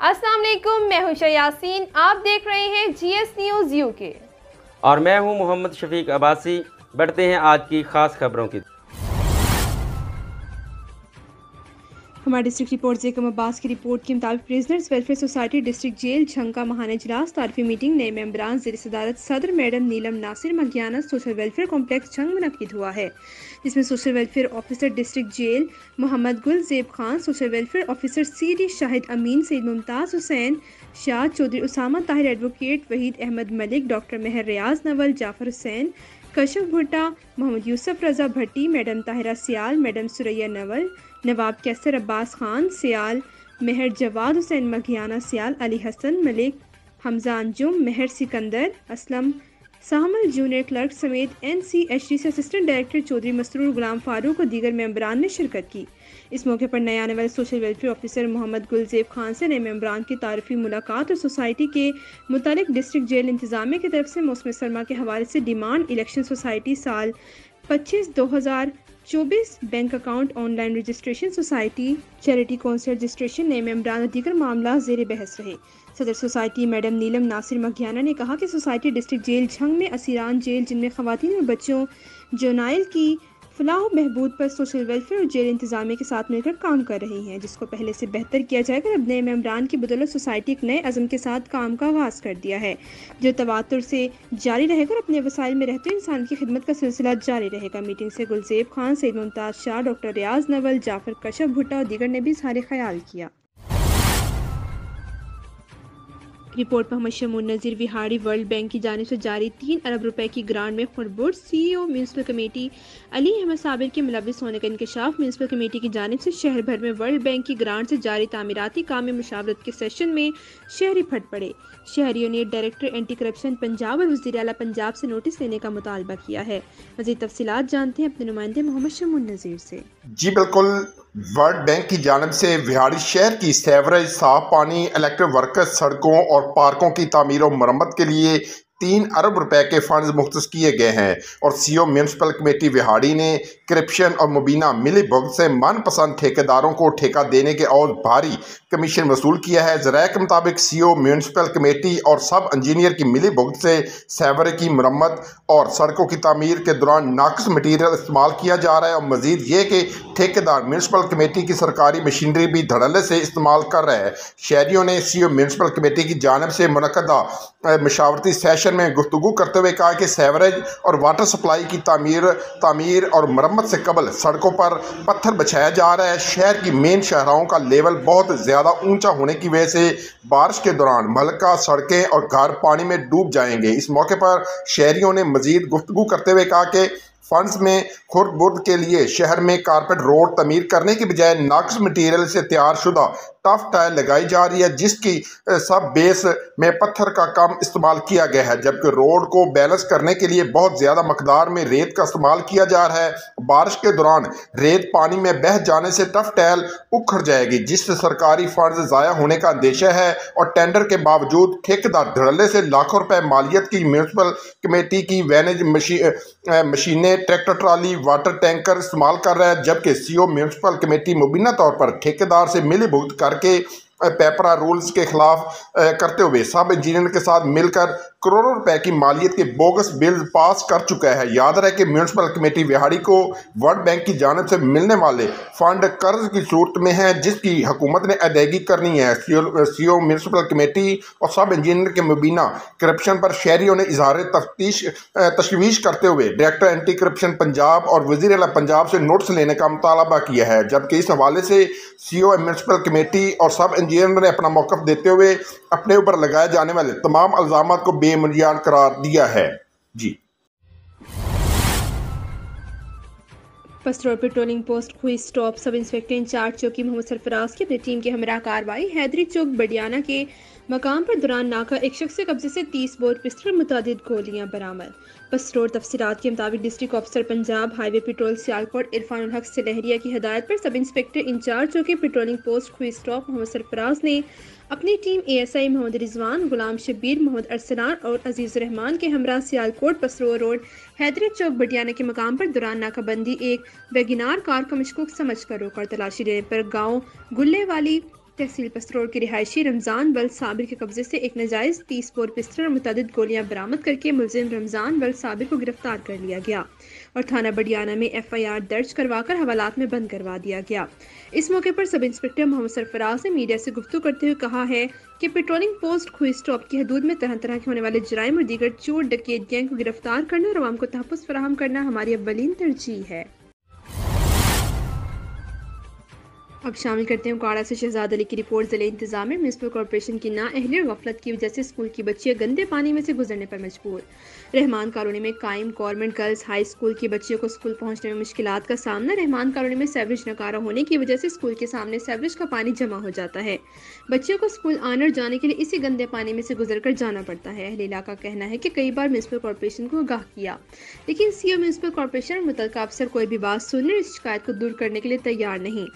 अस्सलाम वालेकुम, मैं हूँ यासीन। आप देख रहे हैं जीएस न्यूज़ यूके और मैं हूँ मोहम्मद शफीक अब्बासी। बढ़ते हैं आज की खास खबरों की हमारे डिस्ट्रिक्ट रिपोर्ट जेकम अब्बास की रिपोर्ट के मुताबिक prisoners welfare society district jail Jhang का महान इजलास तारफी मीटिंग नए मेम्बरान ज़िले सदारत सदर मैडम नीलम नासिर मगियाना सोशल वेलफेयर कॉम्प्लेक्स झंग मुनद हुआ है। जिसमें social welfare officer district jail Muhammad Gul Zeb Khan social welfare officer C D Shahid Amin Saeed Mumtaz Hussain Shah Chaudhry Usama Tahir advocate Waheed Ahmed Malik doctor Mehar Riaz Nawal Jafar Hussain Kashaf Bhutta Muhammad Yousuf Raza Bhatti madam Tahira Sial madam Suraiya Nawal Nawab Qaiser Abbas Khan, Sial Mehar Jawad Hussain मघियाना, Sial Ali Hasan, Malik Hamza Anjum, मेहर Sikandar Aslam Samal junior clerk समेत N C H D से assistant director Chaudhry Masroor Ghulam Farooq और दीगर मेम्बरान ने शिरकत की। इस मौके पर नए आने वाले social welfare officer Muhammad Gulzeb Khan से नए मेम्बरान की तारफी मुलाकात और सोसाइटी के मुतलक डिस्ट्रिक्ट जेल इंतजामिया की तरफ़ से मौसम सरमा के हवाले से डिमांड इलेक्शन सोसाइटी साल पच्चीस दो हज़ार चौबीस bank account online registration society charity council registration नए मेम्बरान दीगर मामला जेर बहस रहे। सदर सोसाइटी मैडम नीलम नासिर मघियाना ने कहा कि सोसाइटी डिस्ट्रिक्ट जेल झंग में असीरान जेल जिनमें खुवान और बच्चों, जोनाइल की फलाह महबूद पर सोशल वेलफेयर और जेल इंतजामिया के साथ मिलकर काम कर रही हैं, जिसको पहले से बेहतर किया जाएगा अब नए मेम्बरान की बदौलत सोसाइटी एक नए अज़म के साथ काम का आगाज़ कर दिया है। जो तवातर से जारी रहेगा और अपने वसाइल में रहते इंसान की खिदमत का सिलसिला जारी रहेगा। मीटिंग से गुलजेब खान सैद मुमताज़ शाह, डॉक्टर रियाज नवल, जाफ़र कशफ भुट्टा और दीगर ने भी सारे ख्याल किया। रिपोर्ट पर शमून नज़ीर विहाड़ी वर्ल्ड बैंक की जानब से जारी तीन अरब रुपए की ग्रांट में खुरबुर C O municipal committee Ali Ahmed Sabir के मुलविस होने का इंकशाफ म्यूनसिपल कमेटी की जानब से शहर भर में वर्ल्ड बैंक की ग्रांट से जारी तामीराती काम में मुशावरत के सेशन में शहरी फट पड़े। शहरियों ने डायरेक्टर एंटी करप्शन पंजाब और वजी अला पंजाब से नोटिस लेने का मुतालबा किया है। मजीद तफसीत जानते हैं, अपने नुमाइंदे मोहम्मद शमून नज़ीर से। जी बिल्कुल, वर्ल्ड बैंक की जानब से बिहाड़ी शहर की सेवरेज, साफ़ पानी इलेक्ट्रिक वर्कर्स सड़कों और पार्कों की तमीर और मरम्मत के लिए तीन अरब रुपए के फंड्स मुख्त किए गए हैं। और सीओ म्यूनसिपल कमेटी विहाड़ी ने करप्शन और मुबीना मिली भुगत से मनपसंद ठेकेदारों को ठेका देने के और भारी कमीशन वसूल किया है। जराये के मुताबिक सी ओ म्यूनसिपल कमेटी और सब इंजीनियर की मिली भुगत से सैवरे की मरम्मत और सड़कों की तमीर के दौरान नाकस मटीरियल इस्तेमाल किया जा रहा है और मजीद ये कि ठेकेदार, म्यूनसिपल कमेटी की सरकारी मशीनरी भी धड़ल्ले से इस्तेमाल कर रहे हैं। शहरीों ने सी ओ म्यूनसिपल कमेटी की जानब से मनदा मशावरती सेशन में गुफ्तु करते हुए कहा कि सैवरेज और वाटर सप्लाई की तमीर तमीर और मरम्मत से कबल सड़कों पर पत्थर बछाया जा रहा है। शहर की मेन शहराओं का लेवल बहुत ज़्यादा ऊँचा होने की वजह से बारिश के दौरान मलका सड़कें और घर पानी में डूब जाएँगे। इस मौके पर शहरियों ने मजीद गुफ्तु करते हुए कहा कि फंड्स में खुर्द बुर्द के लिए शहर में कारपेट रोड तमीर करने की बजाय नाक्स मटेरियल से तैयार शुदा टफ टायर लगाई जा रही है जिसकी सब बेस में पत्थर का कम इस्तेमाल किया गया है जबकि रोड को बैलेंस करने के लिए बहुत ज़्यादा मकदार में रेत का इस्तेमाल किया जा रहा है। बारिश के दौरान रेत पानी में बह जाने से टफ टायल उखड़ जाएगी जिससे सरकारी फंड ज़ाया होने का अंदेशा है और टेंडर के बावजूद ठेकेदार धड़ल्ले से लाखों रुपए मालियत की म्यूनसिपल कमेटी की वैनेज मशी, मशीनें ट्रैक्टर ट्राली वाटर टैंकर इस्तेमाल कर रहा है जबकि सीओ म्यूनसिपल कमेटी मुबीना तौर पर ठेकेदार से मिली भुगत करके पेपरा रूल्स के खिलाफ करते हुए सब इंजीनियर के साथ मिलकर करोड़ों रुपए की मालियत के बोगस बिल पास कर चुका है। याद रहे कि म्यूनसिपल कमेटी बिहाड़ी को वर्ल्ड बैंक की जानब से मिलने वाले फंड कर्ज की सूरत में है, जिसकी हुकूमत ने अदायगी करनी है। सी ओ म्यूनसिपल कमेटी और सब इंजीनियर के मुबीना करप्शन पर शहरीों ने इजहार तफ्तीश तशवीश करते हुए डायरेक्टर एंटी करप्शन पंजाब और वजी अला पंजाब से नोट्स लेने का मुतालबा किया है। जबकि इस हवाले से सी ओ म्यूनसिपल कमेटी और सब इंजीनियर ने अपना मौक़ देते हुए अपने ऊपर लगाए जाने वाले तमाम अल्जाम को बेमुनियाद करार दिया है। जी। पस्टोर पेट्रोलिंग पोस्ट हुई स्टॉप, सब इंस्पेक्टर इंचार्ज चौकी मोहम्मद सरफराज की अपनी टीम के हमरा कार्रवाई। हैदरी चौक, बडियाना के मकाम पर दौरान नाका एक शख्स के कब्जे से तीस बोर पिस्टल मुतद गोलियाँ बरामद। पस्टोर तफसीत के मुताबिक district officer Punjab, highway patrol, Sialkot, Irfan Haq से लहरिया की हदायत पर सब इंस्पेक्टर इंचार्ज चौकी पेट्रोलिंग पोस्ट हुई स्टॉप मोहम्मद सरफराज ने अपनी टीम एएसआई मोहम्मद रिजवान, गुलाम शबीर मोहम्मद अरसलान और अज़ीज़ रहमान के हमरा सियालकोट पसरो रोड, हैदरी चौक बटियाना के मकाम पर दौरान नाकाबंदी एक वेगिनार कार को मशकूक समझ कर रोकर तलाशी लेने पर गाँव गुल्ले वाली तहसील पसरोड़ के रिहायशी रमज़ान बल साबिर के कब्जे से एक नजायज तीस बोर पिस्टल और मुतद गोलियाँ बरामद करके मुलिम रमज़ान बल साबिर को गिरफ़्तार कर लिया गया और थाना बडियाना में एफ़ आई आर दर्ज करवाकर हवालात में बंद करवा दिया गया। इस मौके पर सब इंस्पेक्टर मोहम्मद सरफराज ने मीडिया से गुफ्तु करते हुए कहा है कि पेट्रोलिंग पोस्ट खुई स्टॉप की हदूद में तरह तरह के होने वाले जराइम और दीगर चोर डकेत गैंग को गिरफ़्तार करना और आवाम को तहफ़ फराहम करना हमारी अवलिन तरजीह है। अब शामिल करते हैं काड़ा से शहजाद अली की रिपोर्ट ज़िले इंतज़ाम में। म्यूनसिपल कॉरपोरेशन की ना अहली और गफलत की वजह से स्कूल की बच्चियाँ गंदे पानी में से गुजरने पर मजबूर। रहमान कॉलोनी में कायम गवर्नमेंट गर्ल्स हाई स्कूल की बच्चियों को स्कूल पहुँचने में मुश्किल का सामना रहमान कॉलोनी में सेवरेज नकारा होने की वजह से स्कूल के सामने सेवरेज का पानी जमा हो जाता है। बच्चियों को स्कूल आने और जाने के लिए इसी गंदे पानी में से गुजर कर जाना पड़ता है। अहल इलाका कहना है कि कई बार म्यूनसिपल कॉरपोरेशन को आगाह किया। लेकिन सीओ म्यूनसिपल कॉरपोरेशन और मुतल अफसर कोई भी बात सुनने और शिकायत को दूर करने के लिए तैयार नहीं।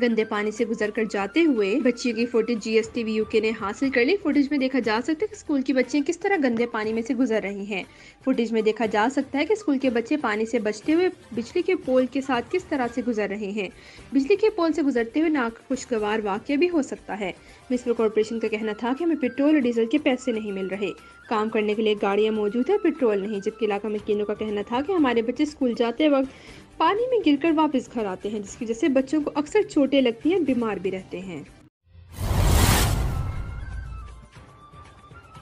गंदे पानी से गुजर कर जाते हुए बच्चियों की फुटेज यू के ने हासिल कर ली। फुटेज में देखा जा सकता है कि स्कूल की बच्चियाँ किस तरह गंदे पानी में से गुजर रही हैं। फुटेज में देखा जा सकता है कि स्कूल के बच्चे पानी से बचते हुए बिजली के पोल के साथ किस तरह से गुजर रहे हैं। बिजली के पोल से गुजरते हुए नाखुशगवार वाक्य भी हो सकता है। म्यूनसिपल कॉरपोरेशन का कहना था कि हमें पेट्रोल और डीजल के पैसे नहीं मिल रहे। काम करने के लिए गाड़ियाँ मौजूद है, पेट्रोल नहीं, जबकि इलाका मकीनों का कहना था कि हमारे बच्चे स्कूल जाते वक्त पानी में गिरकर वापस घर आते हैं, जिसकी वजह से बच्चों को अक्सर चोटें लगती हैं, बीमार भी रहते हैं।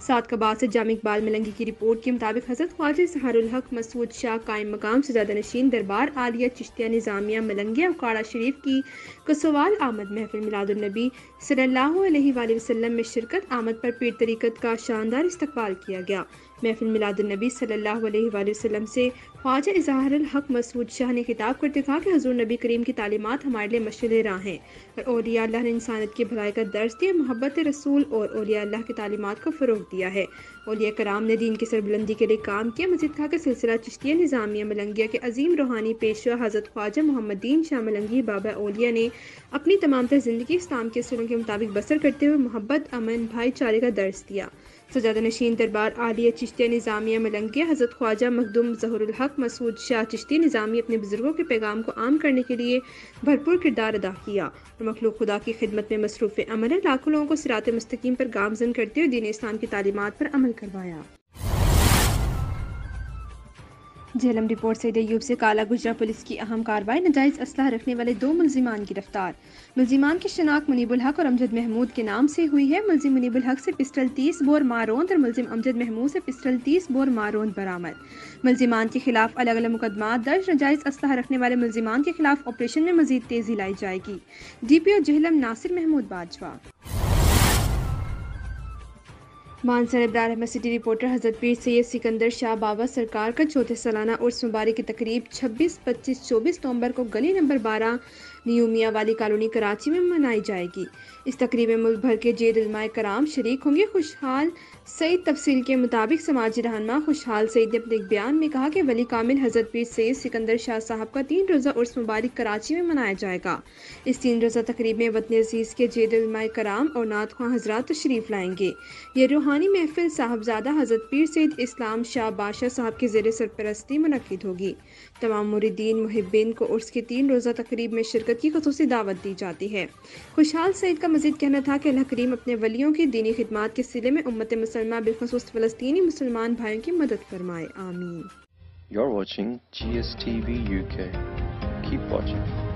सात कबाद से जाम इकबाल मिलंगी की रिपोर्ट के मुताबिक हज़रत ख्वाजा सहारुल हक, मसूद शाह कायम मकाम से ज़्यादा नशीन दरबार, आलिया चिश्तिया निज़ामिया मलंगिया और काड़ा शरीफ की कसवाल आमद महफिल मिलादुलनबी सल्ला वसलम में शिरकत, आमद पर पीर तरीक़त का शानदार इस्तकबाल किया गया। महफिल मिलादुलनबी सल्लल्लाहु अलैहि वसल्लम से ख्वाजा इजहार हक मसूद शाह ने खिताब करते कहा कि हजूर नबी करीम की तालीमत हमारे लिए मशल राह हैं। और ओलिया अल्लाह ने इंसानियत की भलाई का दर्ज दिया, मोहब्बत, रसूल और ओलिया अल्लाह की तालीमत को फ़रोग दिया है। ओलिया कराम ने दीन की सरबुलंदी के लिए काम किया। मजीद कहा कि सिलसिला चिश्तिया निज़ामिया मलंगिया के अजीम रूहानी पेशवा हज़रत ख्वाजा मोहम्मदीन शाह मलंगी बाबा ओलिया ने अपनी तमाम तर ज़िंदगी इस्लाम के असलों के मुताबिक बसर करते हुए मोहब्बत, अमन, भाईचारे का दर्ज दिया। सजादा नशीन दरबार आलिया चिश्तिया निज़ामिया मलंगिया हज़रत ख्वाजा मखदूम जहर हक मसूद शाह चिश्ती निज़ामी अपने बुज़ुर्गों के पैगाम को आम करने के लिए भरपूर किरदार अदा किया। और मखलूक खुदा की खिदमत में मसरूफ़ अमल लाखों लोगों को सिरात मस्तकीम पर गामजन करते हुए दीन इस्लाम की तालीमत पर अमल करवाया। झेलम रिपोर्ट से अयूब से काला गुजरा पुलिस की अहम कार्रवाई, नजायज़ असलाह रखने वाले दो मुलजिमान गिरफ़्तार। मुलजिमान की शनाख्त मुनीबुल हक और अमजद महमूद के नाम से हुई है। मुलजिम मुनीबुल हक से पिस्टल तीस बोर मारोंद और मुलजिम अमजद महमूद से पिस्टल तीस बोर मारोंद बरामद। मुलजिमान के खिलाफ अलग अलग मुकदमा दर्ज, नजायज़ असलाह रखने वाले मुलजिमान के खिलाफ ऑपरेशन में मजीद तेज़ी लाई जाएगी। D P O Jhelum Nasir Mahmood Bajwa. Mansar Ibrar Ahmed city reporter हज़रत पीर सैयद सिकंदर शाह बाबा सरकार का चौथे सालाना उर्स मुबारक की तकरीब 26, 25, 24 नवंबर को गली नंबर 12 न्यूमिया वाली कॉलोनी कराची में मनाई जाएगी। इस तकरीब में मुल्क भर के जेद कराम शरीक होंगे। खुशहाल सईद तफसील के मुताबिक समाजी रहनमा खुशहाल सईद ने अपने एक बयान में कहा कि वली कामिल हज़रत पीर सैद सिकंदर शाह साहब का तीन रोज़ा उर्स मुबारक कराची में मनाया जाएगा। इस तीन रोज़ा तकरीब में वतन अज़ीज़ के जेद कराम और नात खां हजरात तशरीफ़ लाएँगे। ये रूहानी महफिल साहबजादा हज़रत पीर सैद इस्लाम शाह बादशाह साहब के जेर सरपरस्ती मनद होगी। तमाम मुरीदीन मुहिबिन को उर्स की तीन रोज़ा तकरीब में शिरकत की खसूस दावत दी जाती है खुशहाल सईद का मजीद कहना था कि अल्लाह करीम अपने वलियों की दीनी खिदमत के सिले में उम्मत मुसलमान बिलखसूस फ़लस्तनी मुसलमान भाइयों की मदद फरमाए आमीन You're watching GSTV UK. Keep watching.